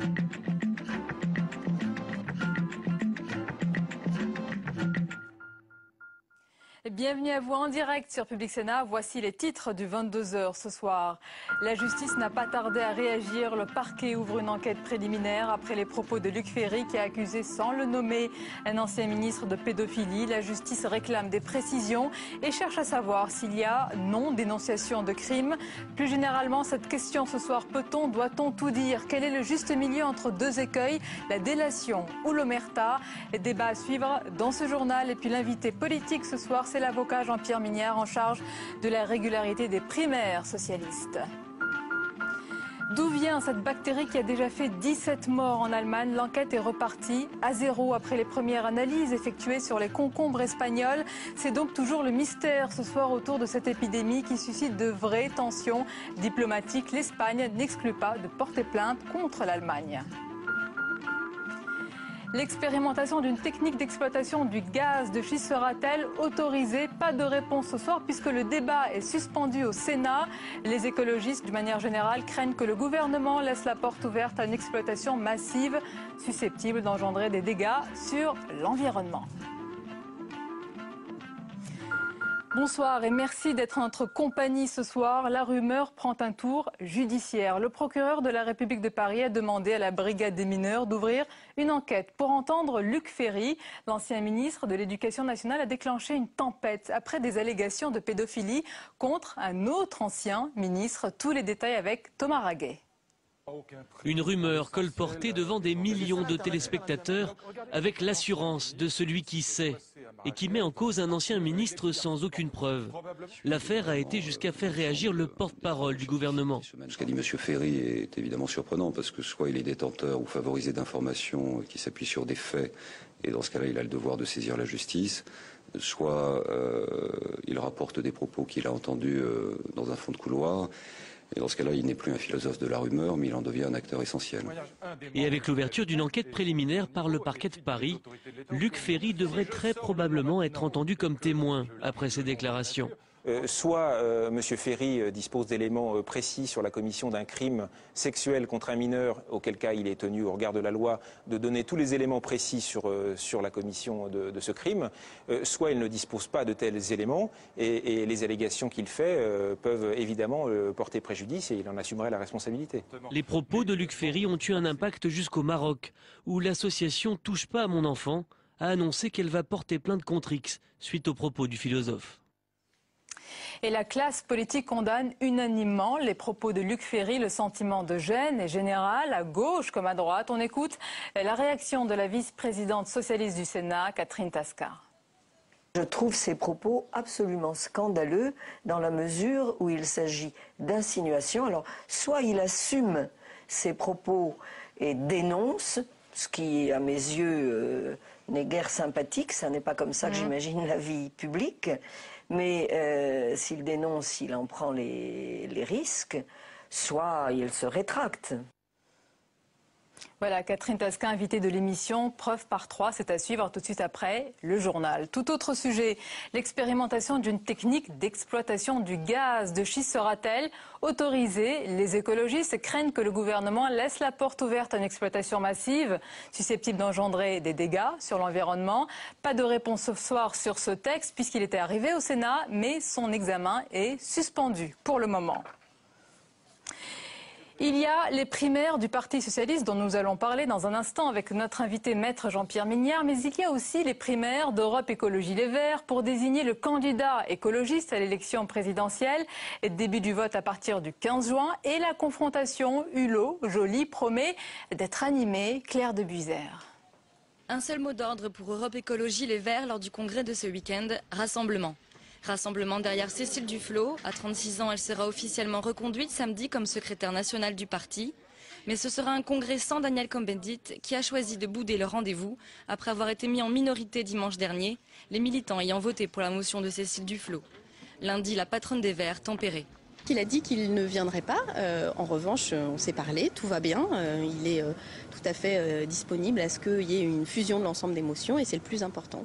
Thank you. Bienvenue à vous en direct sur Public Sénat. Voici les titres du 22h ce soir. La justice n'a pas tardé à réagir. Le parquet ouvre une enquête préliminaire après les propos de Luc Ferry qui a accusé sans le nommer un ancien ministre de pédophilie. La justice réclame des précisions et cherche à savoir s'il y a non-dénonciation de crime. Plus généralement, cette question ce soir, peut-on, doit-on tout dire? Quel est le juste milieu entre deux écueils, la délation ou l'omerta? Les débats à suivre dans ce journal et puis l'invité politique ce soir c'est l'avocat Jean-Pierre Minière en charge de la régularité des primaires socialistes. D'où vient cette bactérie qui a déjà fait 17 morts en Allemagne? L'enquête est repartie à zéro après les premières analyses effectuées sur les concombres espagnols. C'est donc toujours le mystère ce soir autour de cette épidémie qui suscite de vraies tensions diplomatiques. L'Espagne n'exclut pas de porter plainte contre l'Allemagne. L'expérimentation d'une technique d'exploitation du gaz de schiste sera-t-elle autorisée? Pas de réponse ce soir puisque le débat est suspendu au Sénat. Les écologistes, d'une manière générale, craignent que le gouvernement laisse la porte ouverte à une exploitation massive susceptible d'engendrer des dégâts sur l'environnement. Bonsoir et merci d'être en notre compagnie ce soir. La rumeur prend un tour judiciaire. Le procureur de la République de Paris a demandé à la brigade des mineurs d'ouvrir une enquête pour entendre Luc Ferry. L'ancien ministre de l'Éducation nationale a déclenché une tempête après des allégations de pédophilie contre un autre ancien ministre. Tous les détails avec Thomas Raguet. Une rumeur colportée devant des millions de téléspectateurs avec l'assurance de celui qui sait et qui met en cause un ancien ministre sans aucune preuve. L'affaire a été jusqu'à faire réagir le porte-parole du gouvernement. Ce qu'a dit M. Ferry est évidemment surprenant parce que soit il est détenteur ou favorisé d'informations qui s'appuient sur des faits et dans ce cas-là il a le devoir de saisir la justice, soit euh, il rapporte des propos qu'il a entendus euh, dans un fond de couloir. Et dans ce cas-là, il n'est plus un philosophe de la rumeur, mais il en devient un acteur essentiel. Et avec l'ouverture d'une enquête préliminaire par le parquet de Paris, Luc Ferry devrait très probablement être entendu comme témoin après ces déclarations. Euh, soit euh, M. Ferry euh, dispose d'éléments précis sur la commission d'un crime sexuel contre un mineur, auquel cas il est tenu au regard de la loi de donner tous les éléments précis sur, sur la commission de, ce crime, soit il ne dispose pas de tels éléments et, et les allégations qu'il fait peuvent évidemment porter préjudice et il en assumerait la responsabilité. Les propos de Luc Ferry ont eu un impact jusqu'au Maroc, où l'association Touche pas à mon enfant a annoncé qu'elle va porter plainte contre X suite aux propos du philosophe. Et la classe politique condamne unanimement les propos de Luc Ferry. Le sentiment de gêne est général, à gauche comme à droite. On écoute la réaction de la vice-présidente socialiste du Sénat, Catherine Tascar. Je trouve ces propos absolument scandaleux dans la mesure où il s'agit d'insinuations. Alors, soit il assume ses propos et dénonce, ce qui, à mes yeux, euh, n'est guère sympathique. Ça n'est pas comme ça que mmh. j'imagine la vie publique. Mais euh, s'il dénonce, il en prend les, risques, soit il se rétracte. Voilà, Catherine Tasquin, invitée de l'émission Preuve par trois, c'est à suivre tout de suite après le journal. Tout autre sujet, l'expérimentation d'une technique d'exploitation du gaz de schiste sera-t-elle autorisée? Les écologistes craignent que le gouvernement laisse la porte ouverte à une exploitation massive susceptible d'engendrer des dégâts sur l'environnement. Pas de réponse ce soir sur ce texte puisqu'il était arrivé au Sénat, mais son examen est suspendu pour le moment. Il y a les primaires du Parti socialiste dont nous allons parler dans un instant avec notre invité maître Jean-Pierre Mignard, mais il y a aussi les primaires d'Europe Écologie Les Verts pour désigner le candidat écologiste à l'élection présidentielle début du vote à partir du 15 juin et la confrontation Hulot-Joly promet d'être animée Claire de Buisère. Un seul mot d'ordre pour Europe Écologie Les Verts lors du congrès de ce week-end, rassemblement. Rassemblement derrière Cécile Duflot. À 36 ans, elle sera officiellement reconduite samedi comme secrétaire nationale du parti. Mais ce sera un congrès sans Daniel Combendit qui a choisi de bouder le rendez-vous après avoir été mis en minorité dimanche dernier, les militants ayant voté pour la motion de Cécile Duflot. Lundi, la patronne des Verts tempérée. Il a dit qu'il ne viendrait pas. Euh, en revanche, on s'est parlé, tout va bien. Euh, il est euh, tout à fait disponible à ce qu'il y ait une fusion de l'ensemble des motions et c'est le plus important.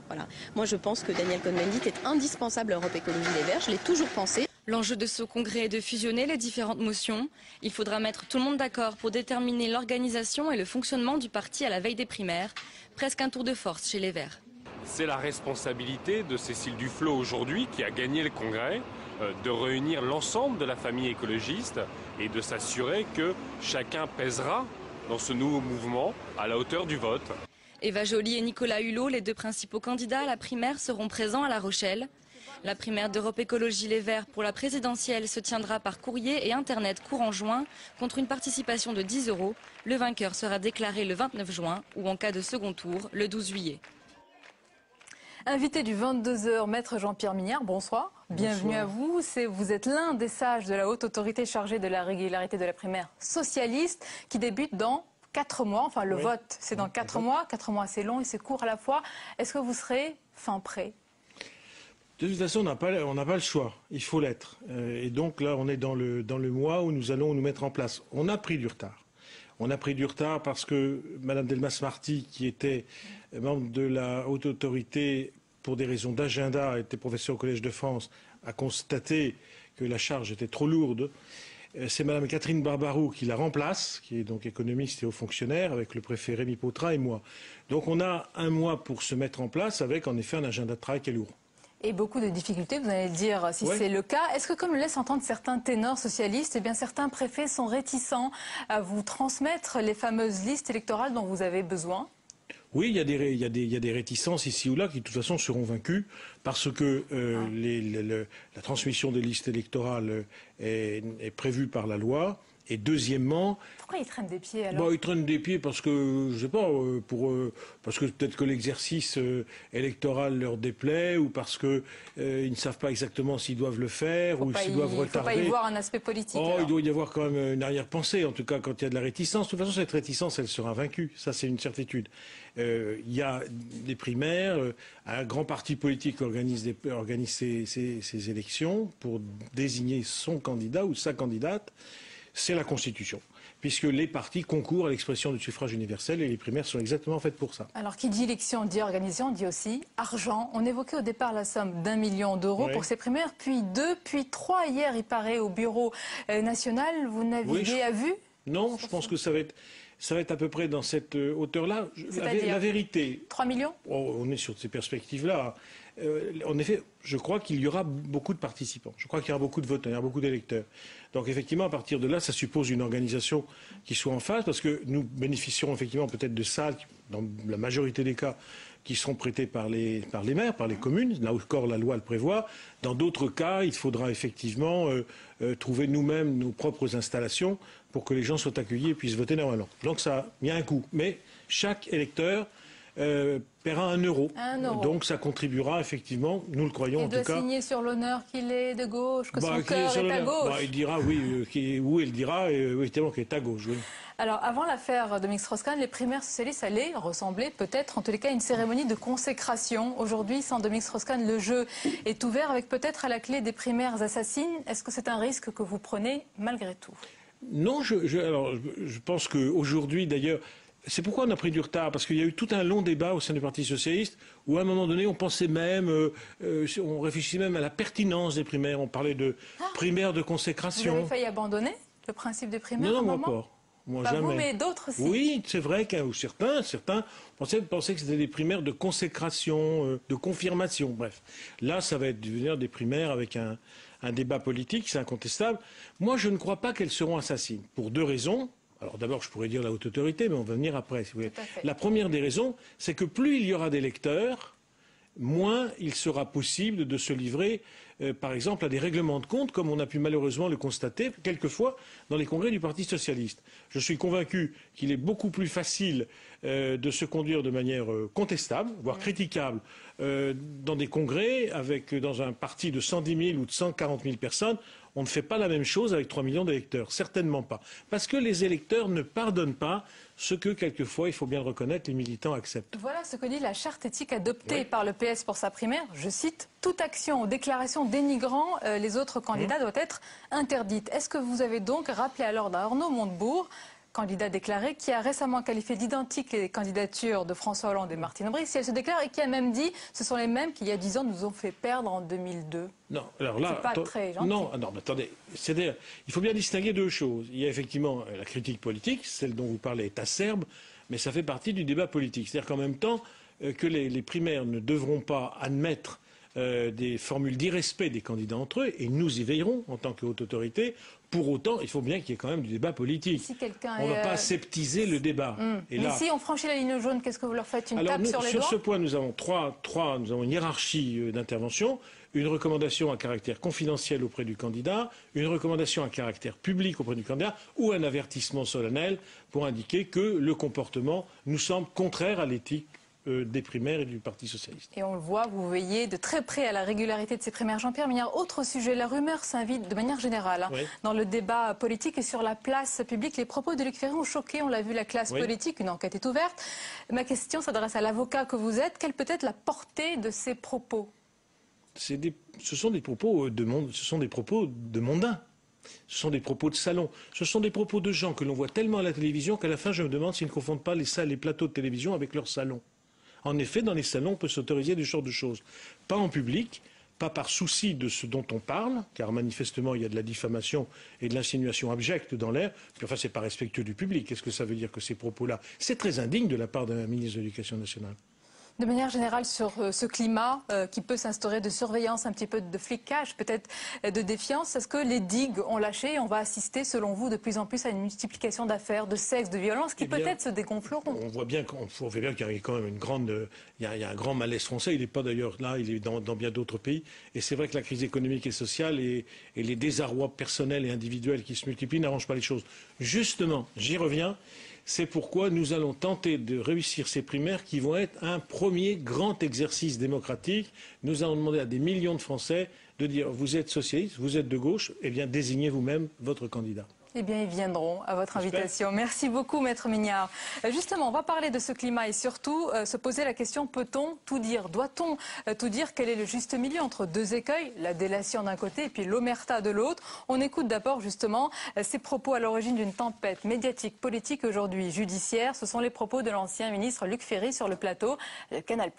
Moi, je pense que Daniel Cohn-Bendit est indispensable à Europe Écologie Les Verts. Je l'ai toujours pensé. L'enjeu de ce congrès est de fusionner les différentes motions. Il faudra mettre tout le monde d'accord pour déterminer l'organisation et le fonctionnement du parti à la veille des primaires. Presque un tour de force chez les Verts. C'est la responsabilité de Cécile Duflot aujourd'hui, qui a gagné le congrès, euh, de réunir l'ensemble de la famille écologiste et de s'assurer que chacun pèsera dans ce nouveau mouvement à la hauteur du vote. Eva Joly et Nicolas Hulot, les deux principaux candidats à la primaire, seront présents à La Rochelle. La primaire d'Europe Écologie Les Verts pour la présidentielle se tiendra par courrier et Internet courant juin contre une participation de 10 euros. Le vainqueur sera déclaré le 29 juin ou en cas de second tour le 12 juillet. Invité du 22h, Maître Jean-Pierre Mignard, bonsoir. Bienvenue à vous. Vous êtes l'un des sages de la haute autorité chargée de la régularité de la primaire socialiste qui débute dans quatre mois. Enfin, le vote, c'est dans quatre mois. Quatre mois, c'est long et c'est court à la fois. Est-ce que vous serez fin prêt? De toute façon, on n'a pas, pas, le choix. Il faut l'être. Euh, et donc là, on est dans le, dans le mois où nous allons nous mettre en place. On a pris du retard. On a pris du retard parce que Mme Delmas-Marty, qui était membre de la haute autorité pour des raisons d'agenda, était professeur au Collège de France, a constaté que la charge était trop lourde. Euh, c'est Mme Catherine Barbarou qui la remplace, qui est donc économiste et haut fonctionnaire, avec le préfet Rémi Potra et moi. Donc on a un mois pour se mettre en place avec en effet un agenda de travail qui est lourd et beaucoup de difficultés, vous allez dire si c'est le cas. Est-ce que, comme le laissent entendre certains ténors socialistes, eh bien, certains préfets sont réticents à vous transmettre les fameuses listes électorales dont vous avez besoin? Oui, il y, a des, il, y a des, il y, a des, réticences ici ou là qui, de toute façon, seront vaincues parce que euh, ah. les, le, la transmission des listes électorales est, est prévue par la loi et deuxièmement. Pourquoi ils traînent des pieds alors bah, Ils traînent des pieds parce que, je sais pas, euh, pour, euh, parce que peut-être que l'exercice euh, électoral leur déplaît ou parce qu'ils ils ne savent pas exactement s'ils doivent le faire ou s'ils doivent retarder. Il ne faut pas y voir un aspect politique. Oh, il doit y avoir quand même une arrière-pensée, en tout cas quand il y a de la réticence. De toute façon, cette réticence, elle sera vaincue. Ça, c'est une certitude. il y a des primaires, un grand parti politique organise, des, organise ces élections pour désigner son candidat ou sa candidate c'est la Constitution puisque les partis concourent à l'expression du suffrage universel et les primaires sont exactement faites pour ça. Alors, qui dit élection dit organisation, dit aussi argent. On évoquait au départ la somme d'un million d'euros pour ces primaires, puis deux, puis trois hier, il paraît, au bureau euh, national. Vous naviguez à vue Non, je pense que ça va être ça va être à peu près dans cette euh, hauteur-là. La, la, vérité. 3 millions? Oh, On est sur ces perspectives-là. Euh, en effet, je crois qu'il y aura beaucoup de participants. Je crois qu'il y aura beaucoup de votants, il y aura beaucoup d'électeurs. Donc effectivement, à partir de là, ça suppose une organisation qui soit en phase, parce que nous bénéficierons effectivement peut-être de salles, dans la majorité des cas, qui seront prêtées par les, par les maires, par les communes, là où encore la loi le prévoit. Dans d'autres cas, il faudra effectivement euh, trouver nous-mêmes nos propres installations pour que les gens soient accueillis et puissent voter normalement. Donc ça, il y a un coût. Mais chaque électeur euh, paiera un euro. Donc ça contribuera effectivement, nous le croyons en tout cas. Il doit signer sur l'honneur qu'il est de gauche, que bah, son cœur est, à gauche. Bah, il dira oui, euh, où il dira euh, oui, qu'il est à gauche. Alors, avant l'affaire de Strauss-Kahn, les primaires socialistes allaient ressembler peut-être, en tous les cas, à une cérémonie de consécration. Aujourd'hui, sans Dominique Strauss-Kahn, le jeu est ouvert avec peut-être à la clé des primaires assassines. Est-ce que c'est un risque que vous prenez malgré tout? Non, je, alors, je pense qu'aujourd'hui, d'ailleurs, c'est pourquoi on a pris du retard, parce qu'il y a eu tout un long débat au sein du Parti socialiste, où à un moment donné, on pensait même, euh, euh, on réfléchissait même à la pertinence des primaires. On parlait de ah. primaires de consécration. Vous avez failli abandonner le principe des primaires Non, non, moi pas. Moi, jamais. Vous, mais d'autres aussi. Oui, c'est vrai que certains, certains pensaient, pensaient, que c'était des primaires de consécration, euh, de confirmation. Bref, là, ça va devenir des primaires avec un, un débat politique, c'est incontestable. Moi, je ne crois pas qu'elles seront assassines, pour deux raisons. Alors d'abord, je pourrais dire la haute autorité, mais on va venir après. Si vous voulez. La première des raisons, c'est que plus il y aura d'électeurs, moins il sera possible de se livrer, euh, par exemple, à des règlements de compte, comme on a pu malheureusement le constater quelquefois dans les congrès du Parti socialiste. Je suis convaincu qu'il est beaucoup plus facile euh, de se conduire de manière euh, contestable, voire critiquable, dans des congrès, avec, dans un parti de 110 000 ou de 140 000 personnes, on ne fait pas la même chose avec 3 millions d'électeurs, certainement pas. Parce que les électeurs ne pardonnent pas ce que, quelquefois, il faut bien le reconnaître, les militants acceptent. Voilà ce que dit la charte éthique adoptée par le PS pour sa primaire. Je cite Toute action ou déclaration dénigrant euh, les autres candidats mmh. doit être interdite. Est-ce que vous avez donc rappelé à l'ordre à Arnaud Montebourg candidat déclaré, qui a récemment qualifié d'identique les candidatures de François Hollande et Martine Aubry, si elle se déclare, et qui a même dit ce sont les mêmes qui, il y a dix ans, nous ont fait perdre en 2002. Non, alors là, pas très gentil. non, non, mais attendez, c'est-à-dire, il faut bien distinguer deux choses. Il y a effectivement euh, la critique politique, celle dont vous parlez est acerbe, mais ça fait partie du débat politique. C'est-à-dire qu'en même temps euh, que les, les primaires ne devront pas admettre euh, des formules d'irrespect des candidats entre eux, et nous y veillerons en tant que haute autorité. Pour autant, il faut bien qu'il y ait quand même du débat politique. Si on ne va pas euh, aseptiser le débat. Hum. Et Mais si on franchit la ligne jaune, qu'est-ce que vous leur faites Une alors, tape nous, sur les sur ce point, nous avons trois, trois- nous avons une hiérarchie euh, d'intervention, une recommandation à caractère confidentiel auprès du candidat, une recommandation à caractère public auprès du candidat, ou un avertissement solennel pour indiquer que le comportement nous semble contraire à l'éthique des primaires et du Parti socialiste. Et on le voit, vous veillez de très près à la régularité de ces primaires. Jean-Pierre Mignard, autre sujet, la rumeur s'invite de manière générale hein, Oui. dans le débat politique et sur la place publique. Les propos de Luc Ferry ont choqué, on l'a vu, la classe Oui. politique. Une enquête est ouverte. Ma question s'adresse à l'avocat que vous êtes. Quelle peut être la portée de ces propos? Des- ce sont des propos de monde, ce sont des propos de mondains. Ce sont des propos de salon. Ce sont des propos de gens que l'on voit tellement à la télévision qu'à la fin, je me demande s'ils ne confondent pas les salles, les plateaux de télévision avec leurs salons. En effet, dans les salons, on peut s'autoriser du genre de choses. Pas en public, pas par souci de ce dont on parle, car manifestement, il y a de la diffamation et de l'insinuation abjecte dans l'air. Puis enfin, c'est pas respectueux du public. Qu'est-ce que ça veut dire que ces propos-là C'est très indigne de la part d'un ministre de l'Éducation nationale? De manière générale, sur euh, ce climat euh, qui peut s'instaurer de surveillance, un petit peu de flicage, peut-être euh, de défiance, est-ce que les digues ont lâché et on va assister, selon vous, de plus en plus à une multiplication d'affaires de sexe, de violence qui Eh peut-être se dégonfleront? On voit bien qu'on qu'il y a quand même une grande, il y a, il y a un grand malaise français. Il n'est pas d'ailleurs là, il est dans, dans bien d'autres pays. Et c'est vrai que la crise économique et sociale et, et les désarrois personnels et individuels qui se multiplient n'arrangent pas les choses. Justement, j'y reviens. C'est pourquoi nous allons tenter de réussir ces primaires qui vont être un premier grand exercice démocratique. Nous allons demander à des millions de Français de dire vous êtes socialiste, vous êtes de gauche, eh bien désignez vous-même votre candidat. Eh bien, ils viendront à votre invitation. Merci beaucoup, Maître Mignard. Euh, Justement, on va parler de ce climat et surtout euh, se poser la question peut-on tout dire? Doit-on euh, tout dire Quel est le juste milieu entre deux écueils, la délation d'un côté et puis l'omerta de l'autre? On écoute d'abord justement euh, ces propos à l'origine d'une tempête médiatique, politique aujourd'hui judiciaire. Ce sont les propos de l'ancien ministre Luc Ferry sur le plateau de Canal+.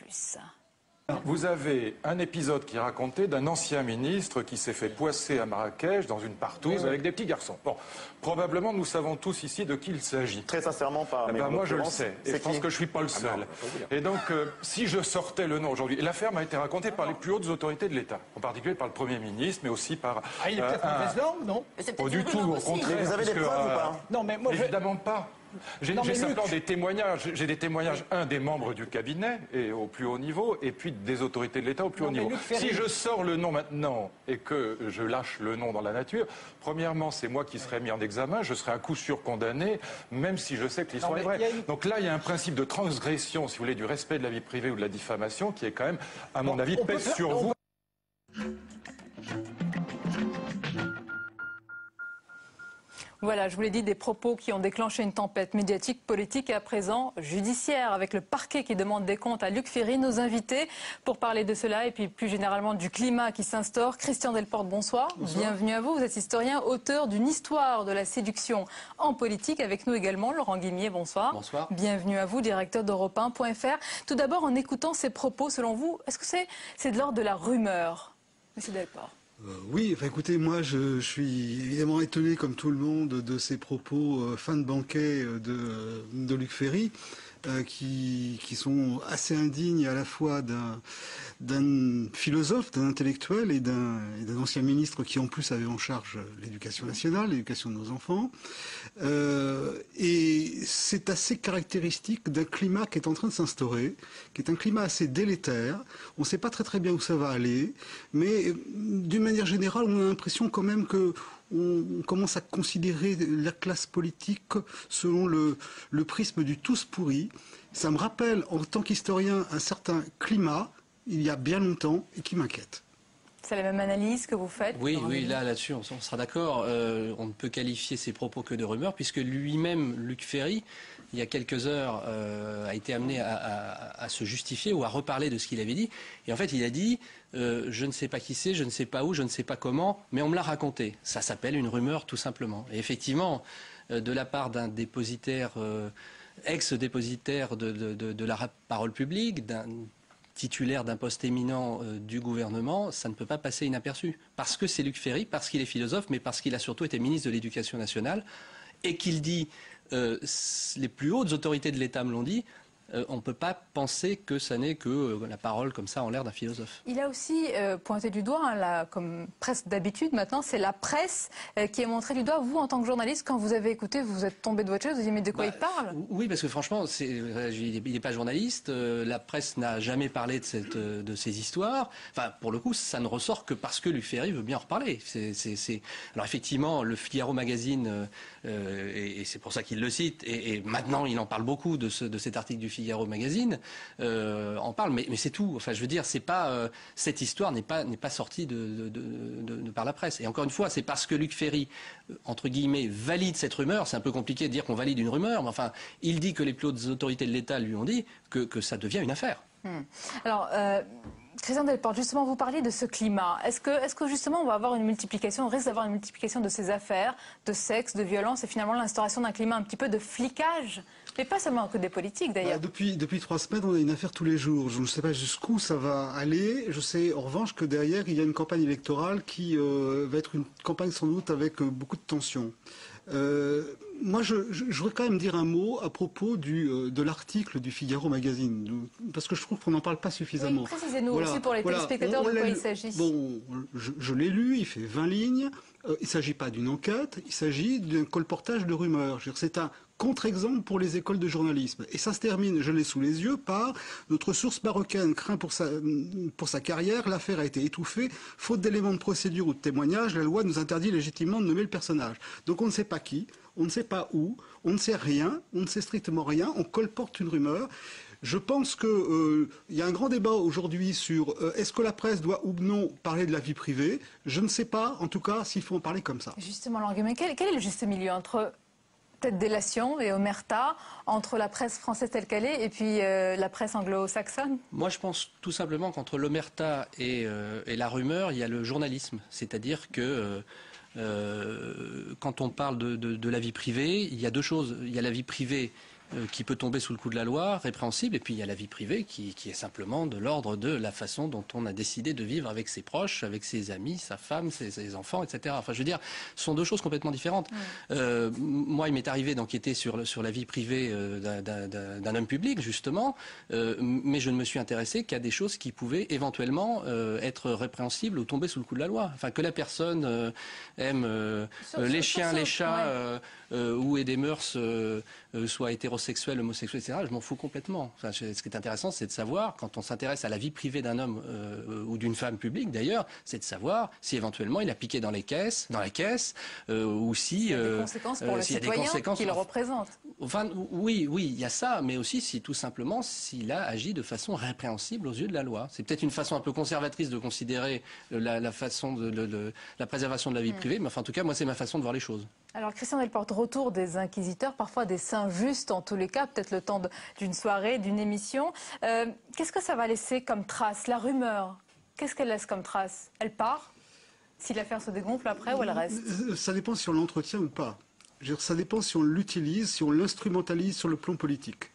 Vous avez un épisode qui racontait d'un ancien ministre qui s'est fait poisser à Marrakech dans une partouze avec des petits garçons. Bon, probablement nous savons tous ici de qui il s'agit. Très sincèrement, pas. Eh ben, en moi je le sais, et je c'est pense que je suis pas le Ah seul. et donc, euh, si je sortais le nom aujourd'hui, l'affaire m'a été racontée par les plus hautes autorités de l'État, en particulier par le Premier ministre, mais aussi par. Ah, il est euh, peut-être un- mauvaise langue, non Pas du tout, au contraire. Mais vous avez des preuves ou euh, pas? Non, mais moi, je- Évidemment pas. J'ai simplement des témoignages. J'ai des témoignages, un des membres du cabinet et au plus haut niveau, et puis des autorités de l'État au plus Non, haut niveau. Si je sors le nom maintenant et que je lâche le nom dans la nature, premièrement, c'est moi qui serai mis en examen. Je serai à coup sûr condamné, même si je sais que l'histoire est vraie. une- Donc là, il y a un principe de transgression, si vous voulez, du respect de la vie privée ou de la diffamation, qui est quand même, à mon Bon, avis, pèse faire- sur on vous. Voilà, je vous l'ai dit, des propos qui ont déclenché une tempête médiatique, politique et à présent judiciaire, avec le parquet qui demande des comptes à Luc Ferry, nos invités, pour parler de cela et puis plus généralement du climat qui s'instaure. Christian Delporte, bonsoir. Bienvenue à vous. Vous êtes historien, auteur d'une histoire de la séduction en politique. Avec nous également, Laurent Guimier, bonsoir. Bonsoir. Bienvenue à vous, directeur d'Europe 1.fr. Tout d'abord, en écoutant ces propos, selon vous, est-ce que c'est c'est de l'ordre de la rumeur? Monsieur Delporte. Euh, oui, écoutez, moi je, suis évidemment étonné comme tout le monde de ces propos euh, fin de banquet euh, de Luc Ferry, euh, qui, qui sont assez indignes à la fois d'un philosophe, d'un intellectuel et d'un et d'un ancien ministre qui en plus avait en charge l'éducation nationale, l'éducation de nos enfants. Euh, et c'est assez caractéristique d'un climat qui est en train de s'instaurer, qui est un climat assez délétère. On ne sait pas très très bien où ça va aller, mais euh, d'une manière générale, on a l'impression quand même que on commence à considérer la classe politique selon le, prisme du tous pourri. Ça me rappelle, en tant qu'historien, un certain climat, il y a bien longtemps, et qui m'inquiète. C'est la même analyse que vous faites Oui, oui, là, là-dessus, on, on sera d'accord. Euh, on ne peut qualifier ces propos que de rumeurs, puisque lui-même, Luc Ferry, il y a quelques heures, euh, a été amené à, à- à se justifier ou à reparler de ce qu'il avait dit. Et en fait, il a dit euh, Je ne sais pas qui c'est, je ne sais pas où, je ne sais pas comment, mais on me l'a raconté. Ça s'appelle une rumeur, tout simplement. Et effectivement, de la part d'un dépositaire, ex-dépositaire de, la parole publique, d'un titulaire d'un poste éminent du gouvernement, ça ne peut pas passer inaperçu. Parce que c'est Luc Ferry, parce qu'il est philosophe, mais parce qu'il a surtout été ministre de l'Éducation nationale et qu'il dit, les plus hautes autorités de l'État me l'ont dit, euh, on ne peut pas penser que ça n'est que euh, la parole comme ça en l'air d'un philosophe. Il a aussi euh, pointé du doigt, hein, comme presque d'habitude maintenant, c'est la presse qui a montré du doigt. Vous, en tant que journaliste, quand vous avez écouté, vous êtes tombé de votre chaise, vous avez dit mais de quoi bah, il parle? Oui, parce que franchement, il n'est pas journaliste, la presse n'a jamais parlé de, ces histoires. Enfin, pour le coup, ça ne ressort que parce que Luc Ferry veut bien en reparler. Alors effectivement, le Figaro Magazine, et, c'est pour ça qu'il le cite, et, maintenant il en parle beaucoup de, de cet article du Figaro Magazine euh, en parle, mais, c'est tout. Enfin, je veux dire, c'est pas euh, cette histoire n'est pas n'est pas sortie de, par la presse. Et encore une fois, c'est parce que Luc Ferry, euh, entre guillemets, valide cette rumeur. C'est un peu compliqué de dire qu'on valide une rumeur, mais enfin, il dit que les plus hautes autorités de l'État lui ont dit que, ça devient une affaire. Hmm. Alors. Christian Delporte, justement, vous parliez de ce climat. Est-ce que, est que, justement, on va avoir une multiplication, on risque d'avoir une multiplication de ces affaires, de sexe, de violence, et finalement l'instauration d'un climat un petit peu de flicage mais pas seulement que des politiques d'ailleurs. Bah, depuis, depuis trois semaines, on a une affaire tous les jours. Je ne sais pas jusqu'où ça va aller. Je sais en revanche que derrière, il y a une campagne électorale qui euh, va être une campagne sans doute avec euh, beaucoup de tensions. Euh, moi, je, voudrais quand même dire un mot à propos du, de l'article du Figaro Magazine, parce que je trouve qu'on n'en parle pas suffisamment. Oui, Précisez-nous aussi pour les téléspectateurs de quoi il s'agit. Bon, je, je l'ai lu, il fait 20 lignes. il ne s'agit pas d'une enquête, il s'agit d'un colportage de rumeurs. C'est un contre-exemple pour les écoles de journalisme. Et ça se termine, je l'ai sous les yeux, par notre source marocaine craint pour sa, carrière, l'affaire a été étouffée, faute d'éléments de procédure ou de témoignage, la loi nous interdit légitimement de nommer le personnage. Donc on ne sait pas qui, on ne sait pas où, on ne sait rien, on ne sait strictement rien, on colporte une rumeur. Je pense qu'il euh, y a un grand débat aujourd'hui sur euh, est-ce que la presse doit ou non parler de la vie privée? Je ne sais pas, en tout cas, s'il faut en parler comme ça. Justement, mais quel, quel est le juste milieu entre peut-être délation et omerta entre la presse française telle qu'elle est et puis euh, la presse anglo-saxonne Moi, je pense tout simplement qu'entre l'omerta et, euh, la rumeur, il y a le journalisme. C'est-à-dire que euh, quand on parle de, la vie privée, il y a deux choses. Il y a la vie privée qui peut tomber sous le coup de la loi, répréhensible, et puis il y a la vie privée qui, est simplement de l'ordre de la façon dont on a décidé de vivre avec ses proches, avec ses amis, sa femme, ses, enfants, etc. Enfin, je veux dire, ce sont deux choses complètement différentes. Euh, moi, il m'est arrivé d'enquêter sur, sur la vie privée euh, d'un homme public, justement, mais je ne me suis intéressé qu'à des choses qui pouvaient éventuellement être répréhensibles ou tomber sous le coup de la loi. Enfin, que la personne aime les chiens, les chats, ou ait des mœurs soit hétérosexuel, homosexuel, etc., je m'en fous complètement. Enfin, ce qui est intéressant, c'est de savoir, quand on s'intéresse à la vie privée d'un homme euh, ou d'une femme publique, d'ailleurs, c'est de savoir si éventuellement il a piqué dans les caisses, dans la caisse, euh, ou si... Il y a des euh, conséquences pour le citoyen qu'il représente. Enfin, oui, oui, il y a ça, mais aussi si tout simplement s'il a agi de façon répréhensible aux yeux de la loi. C'est peut-être une façon un peu conservatrice de considérer la, façon de, la préservation de la vie mm. privée, mais enfin, en tout cas, moi, c'est ma façon de voir les choses. Alors, Christian Delporte, retour des inquisiteurs, parfois des saints justes en tous les cas, peut-être le temps d'une soirée, d'une émission. Euh, qu'est-ce que ça va laisser comme trace La rumeur, qu'est-ce qu'elle laisse comme trace? Elle part? Si l'affaire se dégonfle après ou elle reste? euh, Ça dépend si on l'entretient ou pas. Ça dépend si on l'utilise, si on l'instrumentalise sur le plan politique.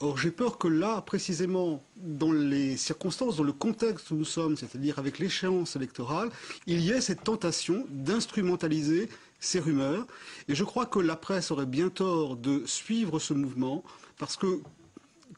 Or, j'ai peur que là, précisément, dans les circonstances, dans le contexte où nous sommes, c'est-à-dire avec l'échéance électorale, il y ait cette tentation d'instrumentaliser ces rumeurs. Et je crois que la presse aurait bien tort de suivre ce mouvement, parce que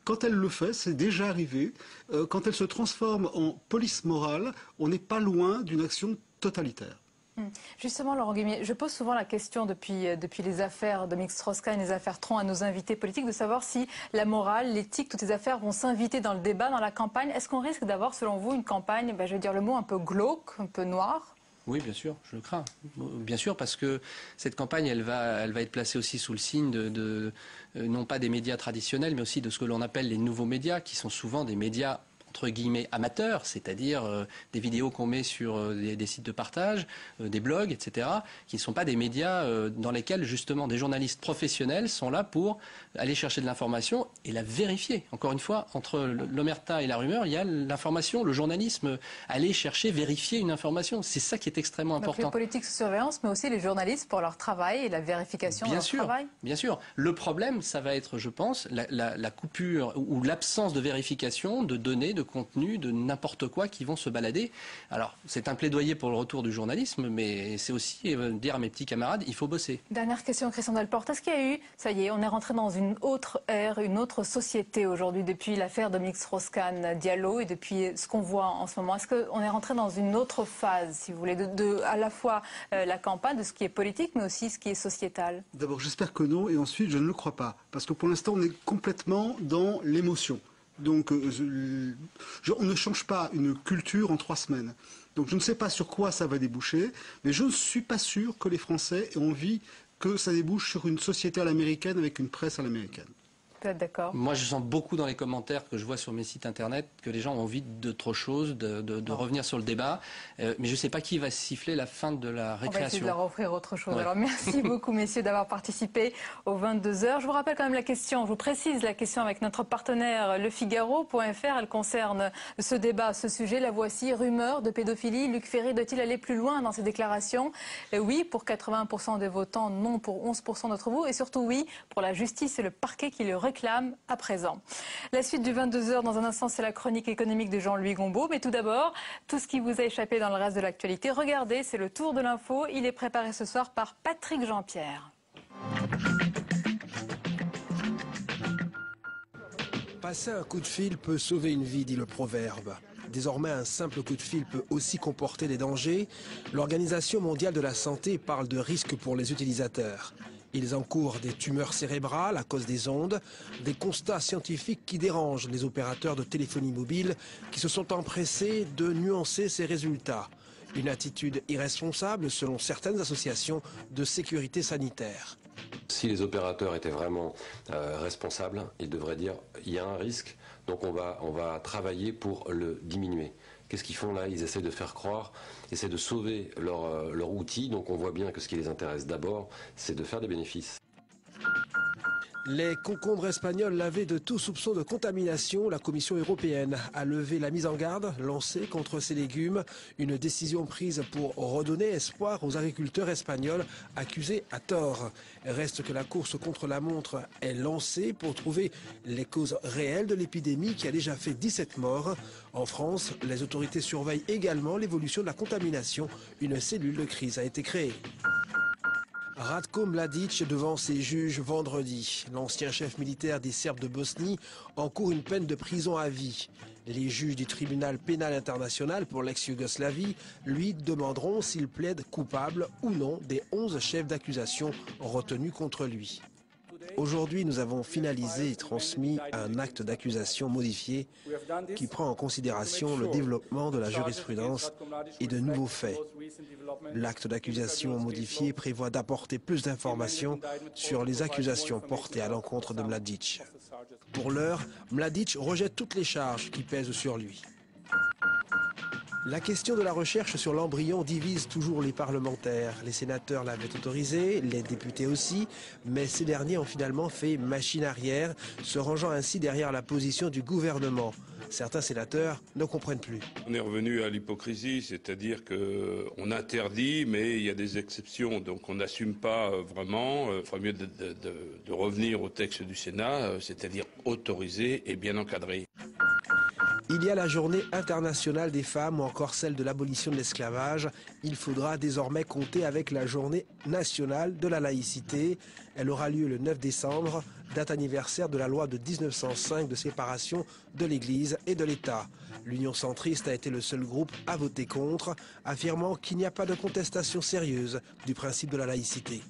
quand elle le fait, c'est déjà arrivé, euh, quand elle se transforme en police morale, on n'est pas loin d'une action totalitaire. Hmm. Justement, Laurent Guimier, je pose souvent la question depuis, euh, depuis les affaires de Mix et les affaires Tron à nos invités politiques de savoir si la morale, l'éthique, toutes ces affaires vont s'inviter dans le débat, dans la campagne. Est-ce qu'on risque d'avoir, selon vous, une campagne, ben, je vais dire le mot, un peu glauque, un peu noire? Oui, bien sûr, je le crains. Bien sûr, parce que cette campagne, elle va, elle va être placée aussi sous le signe de, euh, non pas des médias traditionnels, mais aussi de ce que l'on appelle les nouveaux médias, qui sont souvent des médias entre guillemets amateurs, c'est-à-dire euh, des vidéos qu'on met sur euh, des, sites de partage, euh, des blogs, etc., qui ne sont pas des médias dans lesquels justement des journalistes professionnels sont là pour aller chercher de l'information et la vérifier. Encore une fois, entre l'omerta et la rumeur, il y a l'information, le journalisme, aller chercher, vérifier une information. C'est ça qui est extrêmement important. Donc les politiques de surveillance, mais aussi les journalistes pour leur travail et la vérification bien de leur sûr, travail Bien sûr. Le problème, ça va être, je pense, la, coupure ou l'absence de vérification de données, de contenu, de n'importe quoi qui vont se balader. Alors, c'est un plaidoyer pour le retour du journalisme, mais c'est aussi euh, dire à mes petits camarades, il faut bosser. Dernière question, Christian Delporte. Est-ce qu'il y a eu, ça y est, on est rentré dans une autre ère, une autre société aujourd'hui depuis l'affaire Dominique Strauss-Kahn, Diallo et depuis ce qu'on voit en ce moment? Est-ce qu'on est rentré dans une autre phase, si vous voulez, de, à la fois euh, la campagne, de ce qui est politique, mais aussi ce qui est sociétal? D'abord, j'espère que non, et ensuite, je ne le crois pas. Parce que pour l'instant, on est complètement dans l'émotion. Donc, euh, on ne change pas une culture en trois semaines. Donc, je ne sais pas sur quoi ça va déboucher, mais je ne suis pas sûr que les Français aient envie que ça débouche sur une société à l'américaine avec une presse à l'américaine d'accord. Moi, je sens beaucoup dans les commentaires que je vois sur mes sites internet que les gens ont envie d'autre chose, de, revenir sur le débat. Euh, mais je ne sais pas qui va siffler la fin de la récréation. On va essayer de leur offrir autre chose. Alors, merci beaucoup, messieurs, d'avoir participé aux 22 h Je vous rappelle quand même la question. Je vous précise la question avec notre partenaire Le Figaro.fr. Elle concerne ce débat, ce sujet. La voici. Rumeur de pédophilie. Luc Ferry doit-il aller plus loin dans ses déclarations? Euh, Oui pour 80% des votants, non pour 11% d'entre vous. Et surtout oui pour la justice et le parquet qui le à présent. La suite du 22h, dans un instant, c'est la chronique économique de Jean-Louis Gombeau. Mais tout d'abord, tout ce qui vous a échappé dans le reste de l'actualité, regardez, c'est le tour de l'info. Il est préparé ce soir par Patrick Jean-Pierre. Passer un coup de fil peut sauver une vie, dit le proverbe. Désormais, un simple coup de fil peut aussi comporter des dangers. L'Organisation mondiale de la santé parle de risques pour les utilisateurs. Ils encourent des tumeurs cérébrales à cause des ondes, des constats scientifiques qui dérangent les opérateurs de téléphonie mobile qui se sont empressés de nuancer ces résultats. Une attitude irresponsable selon certaines associations de sécurité sanitaire. Si les opérateurs étaient vraiment euh, responsables, ils devraient dire il y a un risque, donc on va, on va travailler pour le diminuer. Qu'est-ce qu'ils font là? Ils essaient de faire croire, essaient de sauver leur, euh, leur outil. Donc on voit bien que ce qui les intéresse d'abord, c'est de faire des bénéfices. Les concombres espagnols lavés de tout soupçon de contamination, la Commission européenne a levé la mise en garde lancée contre ces légumes, une décision prise pour redonner espoir aux agriculteurs espagnols accusés à tort. Reste que la course contre la montre est lancée pour trouver les causes réelles de l'épidémie qui a déjà fait 17 morts. En France, les autorités surveillent également l'évolution de la contamination. Une cellule de crise a été créée. Radko Mladic devant ses juges vendredi. L'ancien chef militaire des Serbes de Bosnie encourt une peine de prison à vie. Les juges du tribunal pénal international pour l'ex-Yougoslavie lui demanderont s'il plaide coupable ou non des 11 chefs d'accusation retenus contre lui. Aujourd'hui, nous avons finalisé et transmis un acte d'accusation modifié qui prend en considération le développement de la jurisprudence et de nouveaux faits. L'acte d'accusation modifié prévoit d'apporter plus d'informations sur les accusations portées à l'encontre de Mladic. Pour l'heure, Mladic rejette toutes les charges qui pèsent sur lui. La question de la recherche sur l'embryon divise toujours les parlementaires. Les sénateurs l'avaient autorisé, les députés aussi, mais ces derniers ont finalement fait machine arrière, se rangeant ainsi derrière la position du gouvernement. Certains sénateurs ne comprennent plus. On est revenu à l'hypocrisie, c'est-à-dire qu'on interdit, mais il y a des exceptions, donc on n'assume pas euh, vraiment. Il faudrait mieux de, revenir au texte du Sénat, euh, c'est-à-dire autorisé et bien encadré. Il y a la journée internationale des femmes ou encore celle de l'abolition de l'esclavage. Il faudra désormais compter avec la journée nationale de la laïcité. Elle aura lieu le 9 décembre, date anniversaire de la loi de 1905 de séparation de l'Église et de l'État. L'Union centriste a été le seul groupe à voter contre, affirmant qu'il n'y a pas de contestation sérieuse du principe de la laïcité.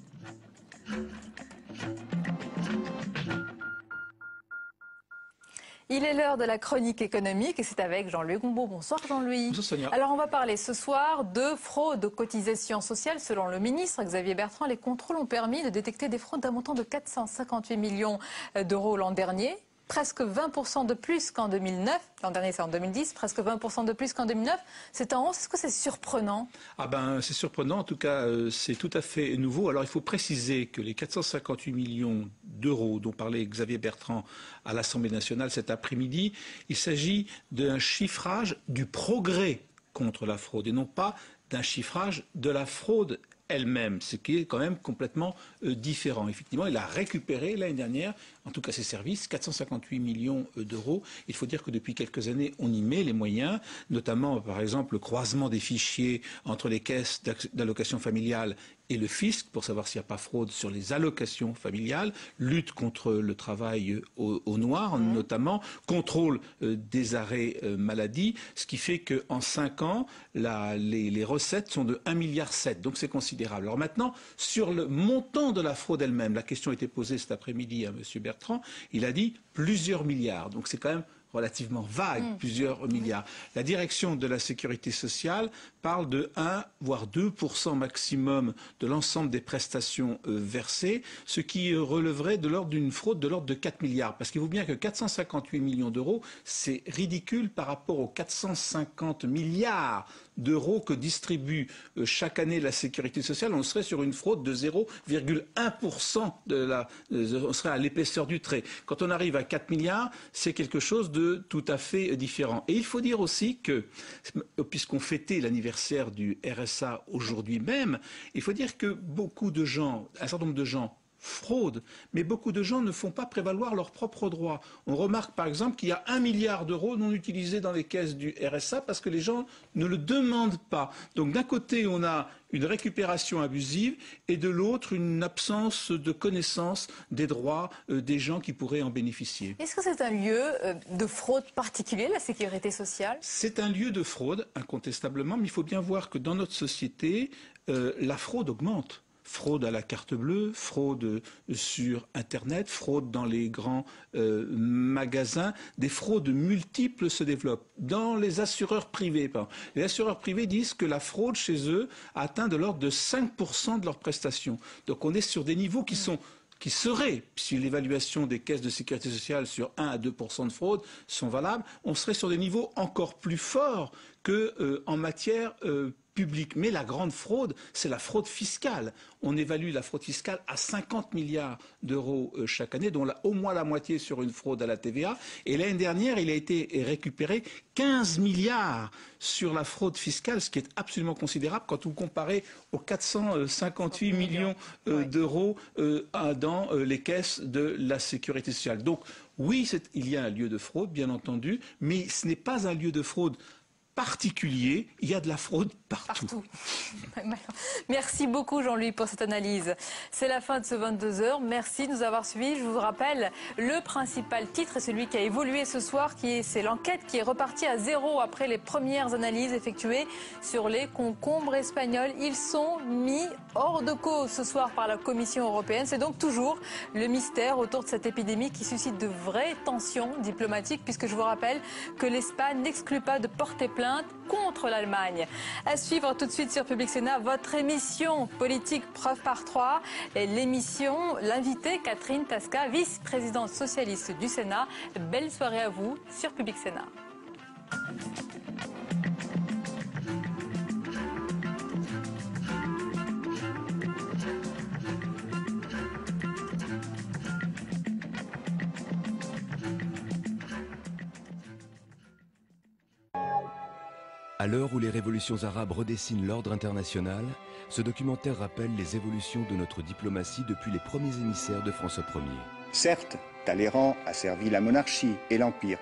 Il est l'heure de la chronique économique et c'est avec Jean-Louis Gombeau. Bonsoir Jean-Louis. Bonsoir Sonia. Alors on va parler ce soir de fraude aux cotisations sociales. Selon le ministre Xavier Bertrand, les contrôles ont permis de détecter des fraudes d'un montant de 458 millions d'euros l'an dernier. Presque 20% de plus qu'en 2009. L'an dernier, c'est en 2010, presque 20% de plus qu'en 2009. C'est en hausse. Est-ce que c'est surprenant? Ah ben, c'est surprenant. En tout cas, euh, c'est tout à fait nouveau. Alors, il faut préciser que les 458 millions d'euros dont parlait Xavier Bertrand à l'Assemblée nationale cet après-midi, il s'agit d'un chiffrage du progrès contre la fraude et non pas d'un chiffrage de la fraude elle-même, ce qui est quand même complètement euh, différent. Effectivement, il a récupéré l'année dernière, en tout cas ses services, 458 millions euh, d'euros. Il faut dire que depuis quelques années, on y met les moyens, notamment par exemple le croisement des fichiers entre les caisses d'allocation familiale et le fisc pour savoir s'il n'y a pas fraude sur les allocations familiales, lutte contre le travail au, noir mmh. notamment, contrôle euh, des arrêts euh, maladie, ce qui fait qu'en cinq ans, les, recettes sont de 1,7 milliard. Donc c'est considérable. Alors maintenant, sur le montant de la fraude elle-même, la question a été posée cet après-midi à M. Bertrand, il a dit plusieurs milliards. Donc c'est quand même relativement vague, mm. plusieurs milliards. La direction de la sécurité sociale parle de 1 voire 2 maximum de l'ensemble des prestations euh, versées, ce qui euh, releverait de l'ordre d'une fraude de l'ordre de 4 milliards. Parce qu'il vaut bien que 458 millions d'euros, c'est ridicule par rapport aux 450 milliards d'euros que distribue euh, chaque année la sécurité sociale, on serait sur une fraude de 0,1% de la, on serait à l'épaisseur du trait. Quand on arrive à 4 milliards, c'est quelque chose de tout à fait différent. Et il faut dire aussi que, puisqu'on fêtait l'anniversaire du RSA aujourd'hui même, il faut dire que beaucoup de gens, un certain nombre de gens fraude, mais beaucoup de gens ne font pas prévaloir leurs propres droits. On remarque par exemple qu'il y a un milliard d'euros non utilisés dans les caisses du RSA parce que les gens ne le demandent pas. Donc d'un côté, on a une récupération abusive et de l'autre, une absence de connaissance des droits euh, des gens qui pourraient en bénéficier. Est-ce que c'est un lieu euh, de fraude particulier, la sécurité sociale? C'est un lieu de fraude, incontestablement, mais il faut bien voir que dans notre société, euh, la fraude augmente fraude à la carte bleue, fraude sur Internet, fraude dans les grands euh, magasins. Des fraudes multiples se développent. Dans les assureurs privés, les assureurs privés disent que la fraude chez eux atteint de l'ordre de 5% de leurs prestations. Donc on est sur des niveaux qui sont qui seraient, si l'évaluation des caisses de sécurité sociale sur 1 à 2% de fraude sont valables, on serait sur des niveaux encore plus forts qu'en euh, matière euh, mais la grande fraude, c'est la fraude fiscale. On évalue la fraude fiscale à 50 milliards d'euros euh, chaque année, dont au moins la moitié sur une fraude à la TVA. Et l'année dernière, il a été récupéré 15 milliards sur la fraude fiscale, ce qui est absolument considérable quand vous comparez aux 458 millions euh, d'euros euh, dans les caisses de la sécurité sociale. Donc, oui, il y a un lieu de fraude, bien entendu, mais ce n'est pas un lieu de fraude particulier, il y a de la fraude partout. Merci beaucoup Jean-Louis pour cette analyse. C'est la fin de ce 22h. Merci de nous avoir suivis. Je vous rappelle le principal titre, celui qui a évolué ce soir, qui c'est l'enquête qui est repartie à zéro après les premières analyses effectuées sur les concombres espagnols. Ils sont mis hors de cause ce soir par la Commission européenne. C'est donc toujours le mystère autour de cette épidémie qui suscite de vraies tensions diplomatiques, puisque je vous rappelle que l'Espagne n'exclut pas de porter plainte contre l'Allemagne. À suivre tout de suite sur Public Sénat, votre émission politique preuve par trois. L'émission, l'invité Catherine Tasca, vice-présidente socialiste du Sénat. Belle soirée à vous sur Public Sénat. À l'heure où les révolutions arabes redessinent l'ordre international, ce documentaire rappelle les évolutions de notre diplomatie depuis les premiers émissaires de François Ier. Certes, Talleyrand a servi la monarchie et l'Empire,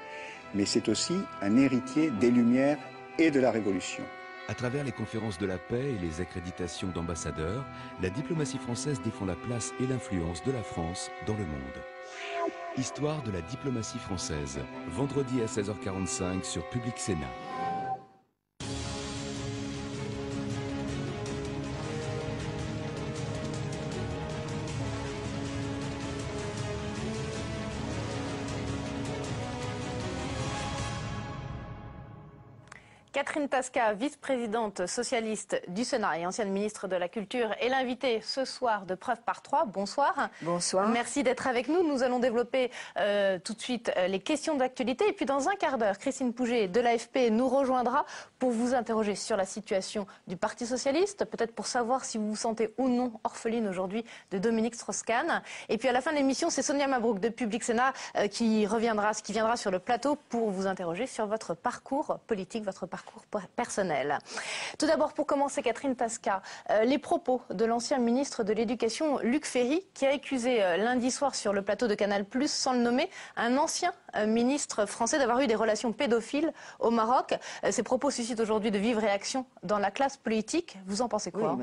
mais c'est aussi un héritier des Lumières et de la Révolution. À travers les conférences de la paix et les accréditations d'ambassadeurs, la diplomatie française défend la place et l'influence de la France dans le monde. Histoire de la diplomatie française, vendredi à 16h45 sur Public Sénat. Catherine Tasca, vice-présidente socialiste du Sénat et ancienne ministre de la Culture, est l'invitée ce soir de Preuve par trois. Bonsoir. Bonsoir. Merci d'être avec nous. Nous allons développer euh, tout de suite euh, les questions d'actualité. Et puis dans un quart d'heure, Christine Pouget de l'AFP nous rejoindra pour vous interroger sur la situation du Parti socialiste, peut-être pour savoir si vous vous sentez ou non orpheline aujourd'hui de Dominique Strauss-Kahn. Et puis à la fin de l'émission, c'est Sonia Mabrouk de Public Sénat euh, qui reviendra, qui viendra sur le plateau pour vous interroger sur votre parcours politique, votre parcours personnel. Tout d'abord, pour commencer, Catherine Tasca, euh, les propos de l'ancien ministre de l'Éducation, Luc Ferry, qui a accusé euh, lundi soir sur le plateau de Canal+, sans le nommer, un ancien ministre français d'avoir eu des relations pédophiles au Maroc. ces propos suscitent aujourd'hui de vives réactions dans la classe politique. Vous en pensez quoi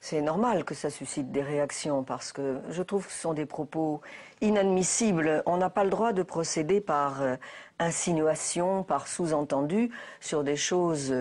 C'est normal que ça suscite des réactions parce que je trouve que ce sont des propos inadmissibles. On n'a pas le droit de procéder par insinuation, par sous-entendu sur des choses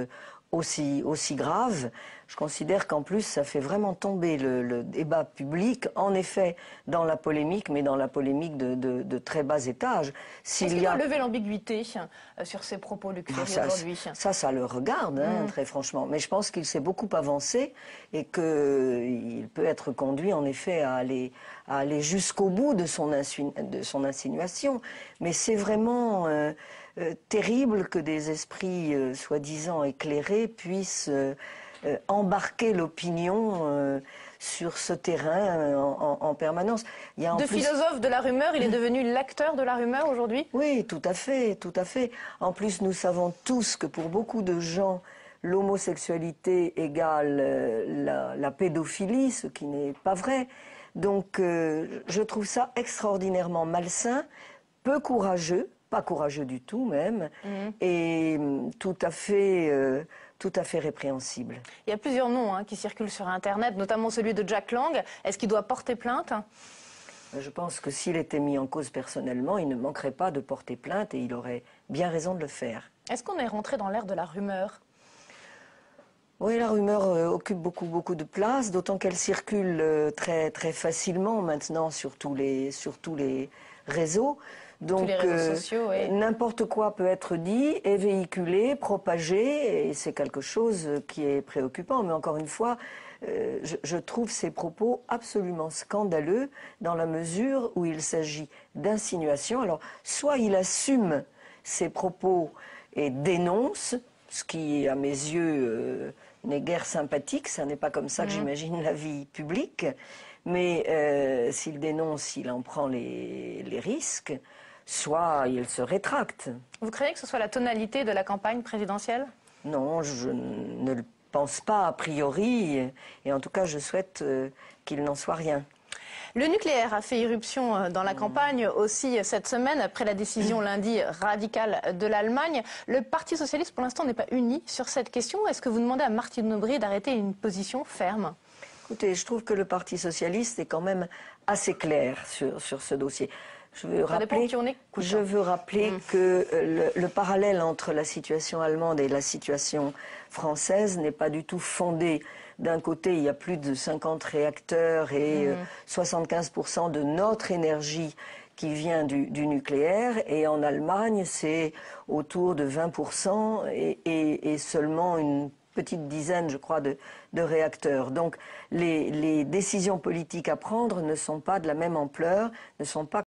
aussi, aussi graves. Je considère qu'en plus, ça fait vraiment tomber le, débat public, en effet, dans la polémique, mais dans la polémique de, très bas étage. Qu'il y a... lever l'ambiguïté euh, sur ces propos, Luc ah, aujourd'hui ça, ça le regarde, hein, mm. très franchement. Mais je pense qu'il s'est beaucoup avancé et qu'il peut être conduit, en effet, à aller, à aller jusqu'au bout de son, de son insinuation. Mais c'est vraiment... Euh, euh, terrible que des esprits soi-disant éclairés puissent euh, embarquer l'opinion euh, sur ce terrain euh, en, permanence. Il y a de philosophe de la rumeur, il est devenu l'acteur de la rumeur aujourd'hui? Oui, tout à fait, tout à fait. En plus, nous savons tous que pour beaucoup de gens, l'homosexualité égale la, pédophilie, ce qui n'est pas vrai. Donc, je trouve ça extraordinairement malsain, peu courageux, pas courageux du tout même, mmh. et tout à fait tout à fait répréhensible. Il y a plusieurs noms hein, qui circulent sur Internet, notamment celui de Jack Lang. Est-ce qu'il doit porter plainte? Je pense que s'il était mis en cause personnellement, il ne manquerait pas de porter plainte et il aurait bien raison de le faire. Est-ce qu'on est rentré dans l'ère de la rumeur? Oui, la rumeur euh, occupe beaucoup, beaucoup de place, d'autant qu'elle circule euh, très, très facilement maintenant sur tous les, sur tous les réseaux. Donc, euh, n'importe quoi peut être dit et véhiculé, propagé, et c'est quelque chose qui est préoccupant. Mais encore une fois, euh, je, trouve ces propos absolument scandaleux dans la mesure où il s'agit d'insinuations. Alors, soit il assume ses propos et dénonce, ce qui, à mes yeux, euh, n'est guère sympathique. Ça n'est pas comme ça que mmh. j'imagine la vie publique. Mais s'il dénonce, il en prend les risques soit il se rétracte. Vous croyez que ce soit la tonalité de la campagne présidentielle? Non, je ne le pense pas a priori, et en tout cas je souhaite euh, qu'il n'en soit rien. Le nucléaire a fait irruption euh, dans la campagne aussi cette semaine après la décision lundi radicale de l'Allemagne. Le Parti socialiste pour l'instant n'est pas uni sur cette question. Est-ce que vous demandez à Martine Aubry d'arrêter une position ferme? Écoutez, je trouve que le Parti socialiste est quand même assez clair sur, sur ce dossier. Je veux rappeler, je veux rappeler que euh, le, le, entre la situation allemande et la situation française n'est pas du tout fondé. D'un côté, il y a plus de 50 réacteurs et 75% mmh. euh, de notre énergie qui vient du, du nucléaire. Et en Allemagne, c'est autour de 20% et, et, et, seulement une petite dizaine, je crois, de, de réacteurs. Donc les, les décisions politiques à prendre ne sont pas de la même ampleur, ne sont pas